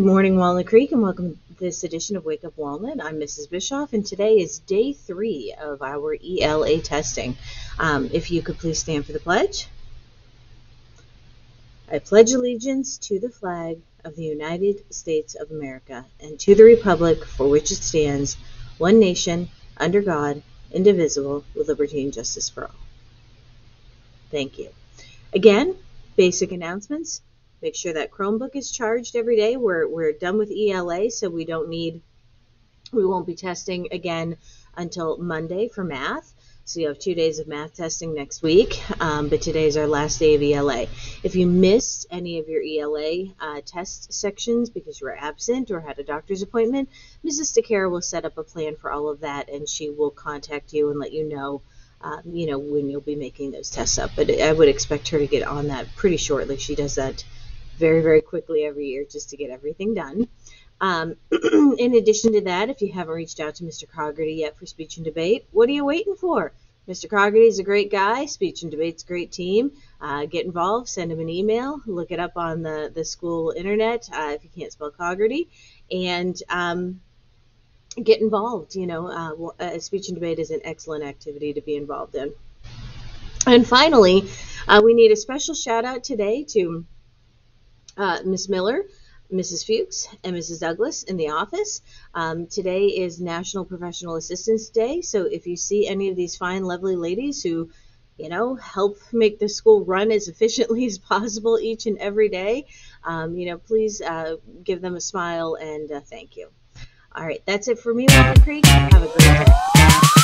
morning, Walnut Creek, and welcome to this edition of Wake Up Walnut. I'm Mrs. Bischoff, and today is day three of our ELA testing. Um, if you could please stand for the pledge. I pledge allegiance to the flag of the United States of America and to the republic for which it stands, one nation, under God, indivisible, with liberty and justice for all. Thank you. Again, basic announcements. Make sure that Chromebook is charged every day. We're, we're done with ELA, so we don't need, we won't be testing again until Monday for math. So you have two days of math testing next week, um, but today is our last day of ELA. If you missed any of your ELA uh, test sections because you were absent or had a doctor's appointment, Mrs. DeCara will set up a plan for all of that, and she will contact you and let you know, um, you know, when you'll be making those tests up. But I would expect her to get on that pretty shortly. She does that very, very quickly every year just to get everything done. Um, in addition to that, if you haven't reached out to Mr. Coggerty yet for speech and debate, what are you waiting for? Mr. Coggerty is a great guy. Speech and debate's a great team. Uh, get involved. Send him an email. Look it up on the, the school internet uh, if you can't spell Coggerty. And um, get involved. You know, uh, uh, speech and debate is an excellent activity to be involved in. And finally, uh, we need a special shout out today to uh, Miss Miller, Mrs. Fuchs, and Mrs. Douglas in the office. Um, today is National Professional Assistance Day, so if you see any of these fine, lovely ladies who, you know, help make the school run as efficiently as possible each and every day, um, you know, please uh, give them a smile and uh, thank you. All right, that's it for me, Walnut Creek. Have a great day.